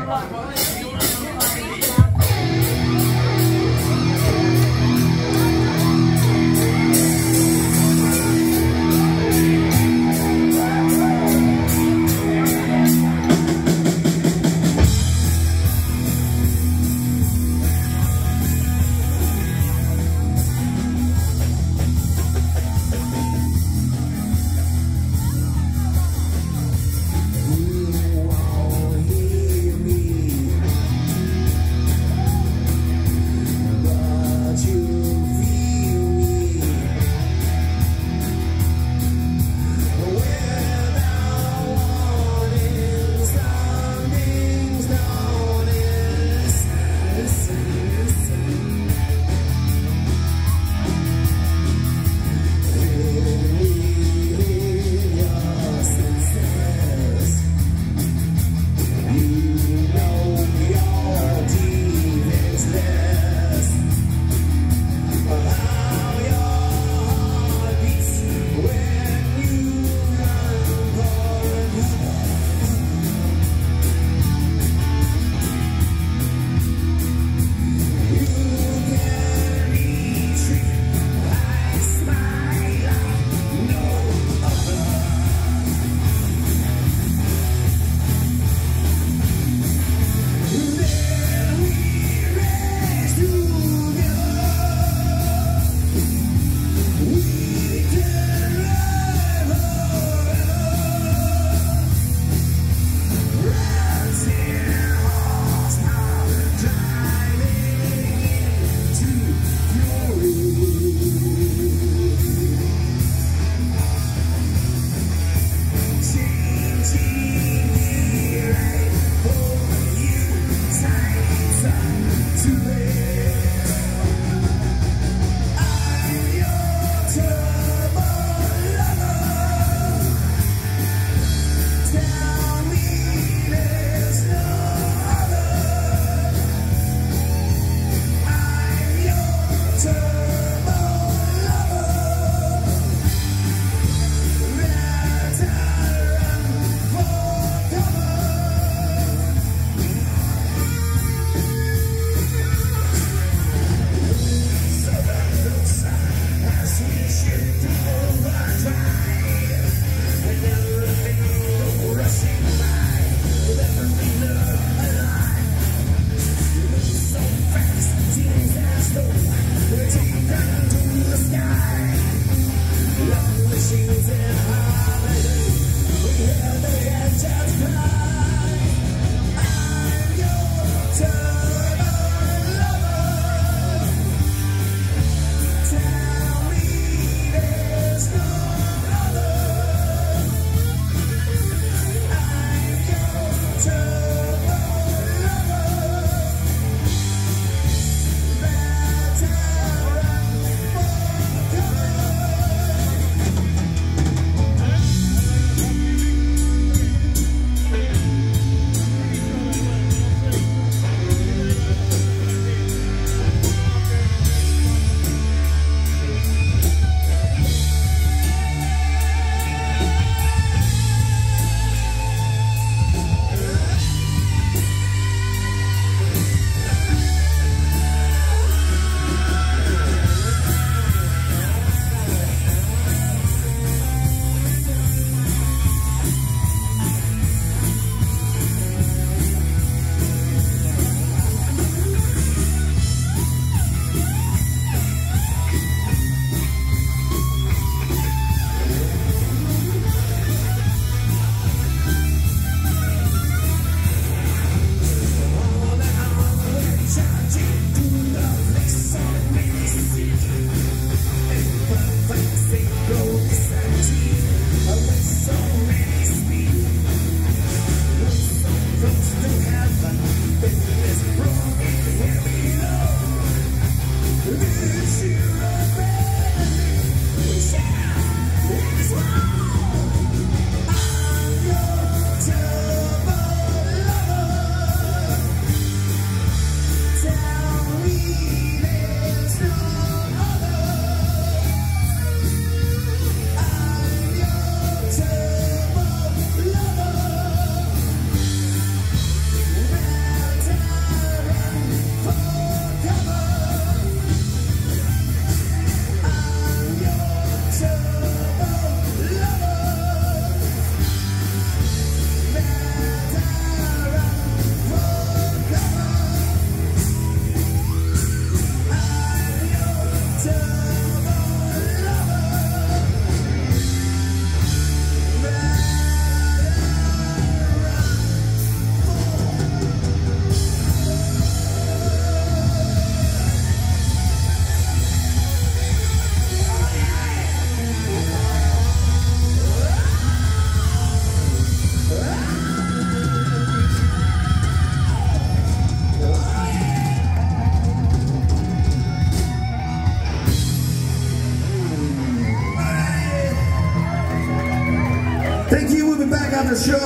You all hear me the show.